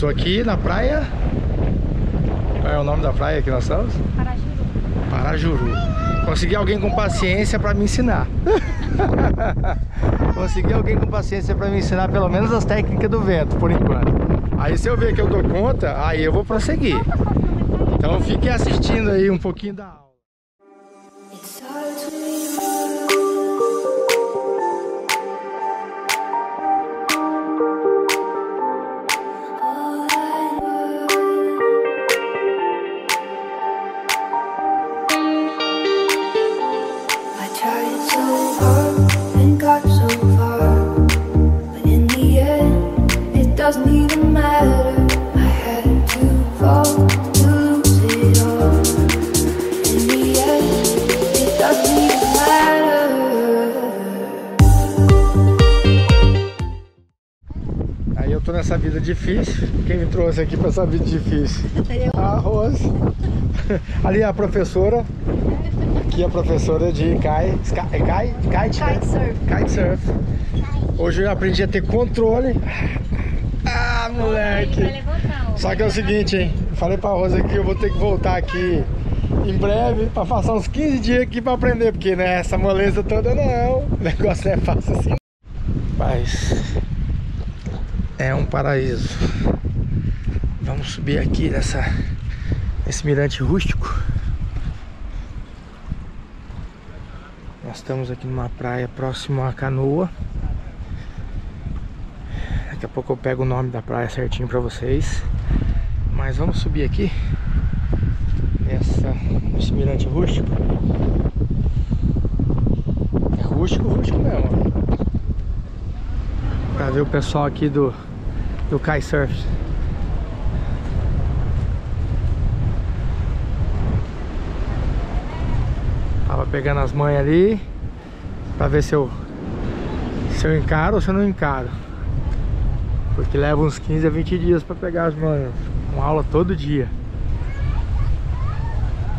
tô aqui na praia. Qual é o nome da praia que nós estamos? Parajuru. Parajuru. Consegui alguém com paciência para me ensinar. Consegui alguém com paciência para me ensinar pelo menos as técnicas do vento, por enquanto. Aí se eu ver que eu dou conta, aí eu vou prosseguir. Então fiquem assistindo aí um pouquinho da aula. Vida difícil. Quem me trouxe aqui pra essa vida difícil? A Rose. Ali é a professora. Aqui é a professora de kai, sky, kai, kite? Kitesurf. Kitesurf. Hoje eu aprendi a ter controle. Ah, moleque. Só que é o seguinte, hein? Falei pra Rosa que eu vou ter que voltar aqui em breve pra passar uns 15 dias aqui pra aprender, porque né, essa moleza toda não. O negócio não é fácil assim. Mas é um paraíso. Vamos subir aqui nessa nesse mirante rústico. Nós estamos aqui numa praia próximo à canoa. Daqui a pouco eu pego o nome da praia certinho pra vocês. Mas vamos subir aqui nessa, nesse mirante rústico. É rústico, rústico mesmo. Pra ver o pessoal aqui do, do kitesurf. Tava pegando as manhas ali Pra ver se eu Se eu encaro ou se eu não encaro Porque leva uns 15 a 20 dias pra pegar as manhas Uma aula todo dia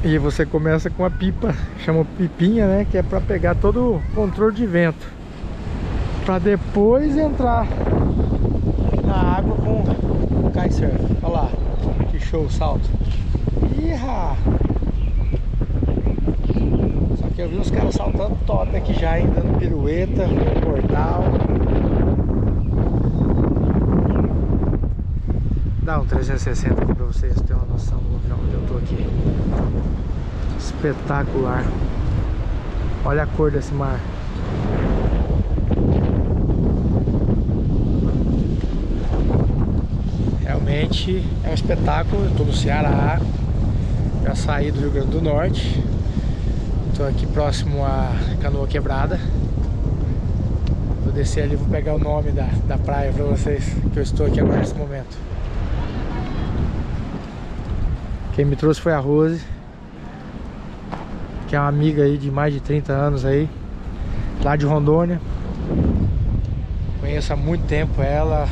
E você começa com a pipa Chama pipinha, né? Que é pra pegar todo o controle de vento Pra depois entrar Na água com kitesurf Olha lá, que show o salto Iha! Só que eu vi os caras saltando top aqui já, hein? Dando pirueta, portal. Dá um 360 aqui pra vocês terem uma noção do local onde eu tô aqui. Espetacular. Olha a cor desse mar. Realmente é um espetáculo. Eu tô no Ceará. Já saí do Rio Grande do Norte. Estou aqui próximo à Canoa Quebrada. Vou descer ali, vou pegar o nome da, da praia para vocês, que eu estou aqui agora nesse momento. Quem me trouxe foi a Rose, que é uma amiga aí de mais de 30 anos aí, lá de Rondônia. Conheço há muito tempo ela,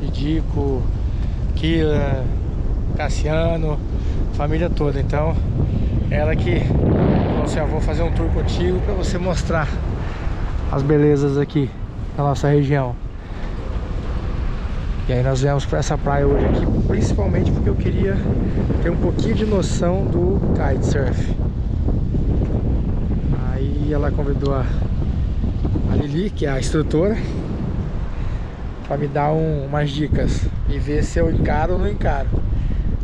Idico, Cassiano, família toda. Então, ela que falou assim, ó, vou fazer um tour contigo para você mostrar as belezas aqui da nossa região. E aí nós viemos para essa praia hoje aqui, principalmente porque eu queria ter um pouquinho de noção do kitesurf. Aí ela convidou a, a Lili, que é a instrutora, para me dar um- umas dicas e ver se eu encaro ou não encaro.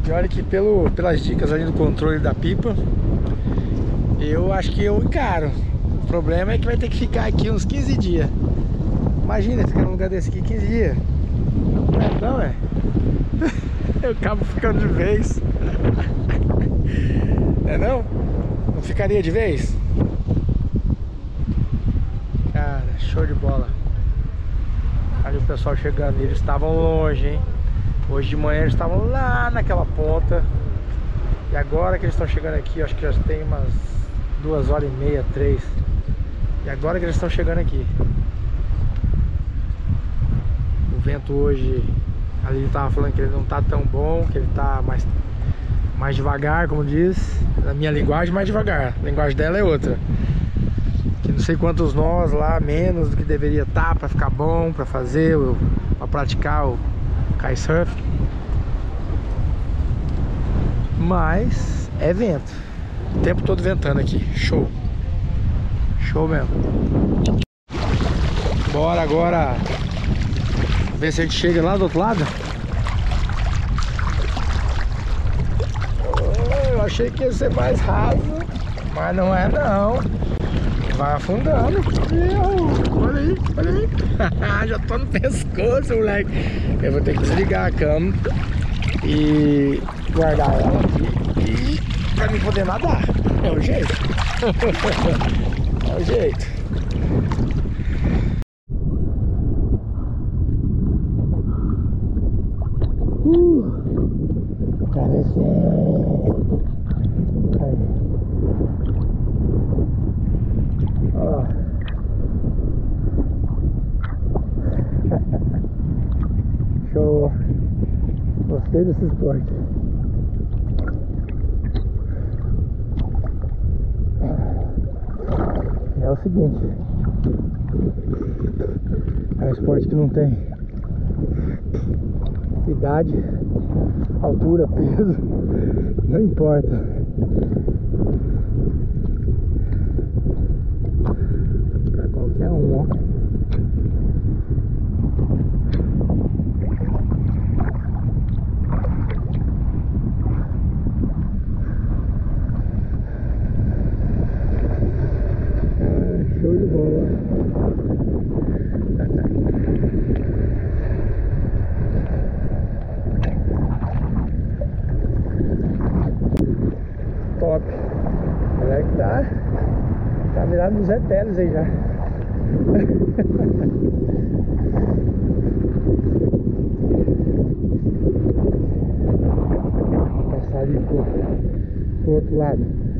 E olha que pelo, pelas dicas ali do controle da pipa, eu acho que eu encaro. O problema é que vai ter que ficar aqui uns 15 dias. Imagina ficar num lugar desse aqui 15 dias. Não é? Eu acabo ficando de vez. É não? Não ficaria de vez? Cara, show de bola. Ali o pessoal chegando, eles estavam longe, hein? Hoje de manhã eles estavam lá naquela ponta. E agora que eles estão chegando aqui, acho que já tem umas duas horas e meia, três. E agora que eles estão chegando aqui. O vento hoje, ali ele tava falando que ele não tá tão bom, que ele tá mais, mais devagar, como diz. Na minha linguagem, mais devagar. A linguagem dela é outra. Que não sei quantos nós lá, menos do que deveria estar tá para ficar bom, para fazer, para praticar o kitesurf. Mas é vento. O tempo todo ventando aqui. Show. Show mesmo. Bora agora ver se a gente chega lá do outro lado. Eu achei que ia ser mais raso, mas não é não. Vai afundando. Olha aí, olha aí. Já tô no pescoço, moleque. Eu vou ter que desligar a câmera e guardar ela aqui e pra mim poder nadar. É o jeito. é o jeito. Uh, atravessei. Aí. Ó. Show. Gostei desse esporte. É o seguinte. É um esporte que não tem idade, altura, peso, não importa. Pra um, ó. Ah, Show de bola. Top. Olha que tá. Tá virado nos etéreos aí já. Passar ali pro, pro outro lado.